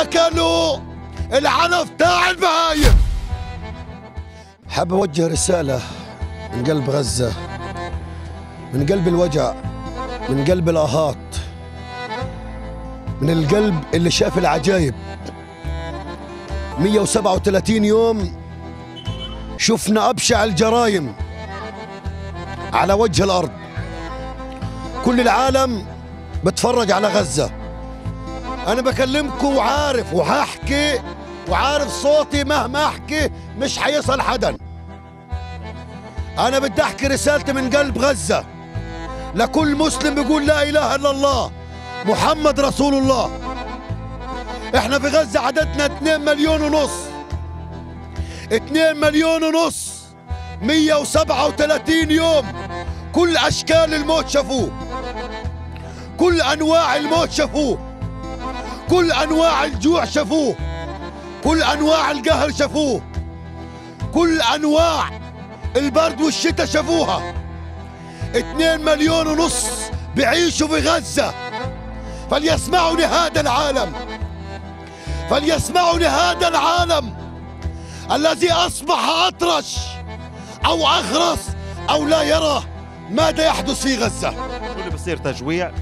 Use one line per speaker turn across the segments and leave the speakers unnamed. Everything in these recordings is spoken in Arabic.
أكلوا العنف تاع البهايم. حاب أوجه رسالة من قلب غزة من قلب الوجع من قلب الأهات من القلب اللي شاف العجايب. 137 يوم شفنا أبشع الجرائم على وجه الأرض. كل العالم بتفرج على غزة. أنا بكلمكم وعارف وهحكي وعارف صوتي مهما أحكي مش حيصل حدا. أنا بدي أحكي رسالتي من قلب غزة. لكل مسلم بيقول لا إله إلا الله محمد رسول الله. إحنا في غزة عددنا 2 مليون ونص. 2 مليون ونص 137 يوم. كل أشكال الموت شافوه. كل أنواع الموت شافوه. كل أنواع الجوع شافوه. كل أنواع القهر شافوه. كل أنواع البرد والشتاء شافوها. اتنين مليون ونص بيعيشوا في غزة. فليسمعوا لهذا العالم. فليسمعوا لهذا العالم. الذي أصبح أطرش أو أخرس أو لا يرى ماذا يحدث في غزة.
شو اللي بصير تجويع.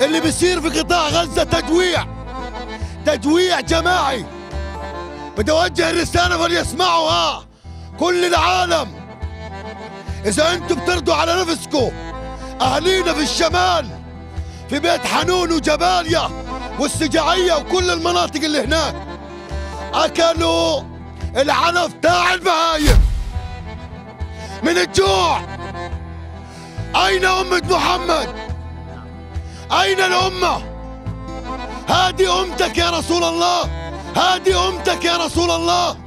اللي بيصير في قطاع غزة تجويع. تجويع جماعي. بدي أوجه الرسالة فليسمعوها. كل العالم. إذا أنتم بترضوا على نفسكم أهالينا في الشمال في بيت حنون وجباليا والسجاعية وكل المناطق اللي هناك. أكلوا العنف تاع البهايم. من الجوع. أين أمة محمد؟ أين الأمة؟ هذه أمتك يا رسول الله. هذه أمتك يا رسول الله.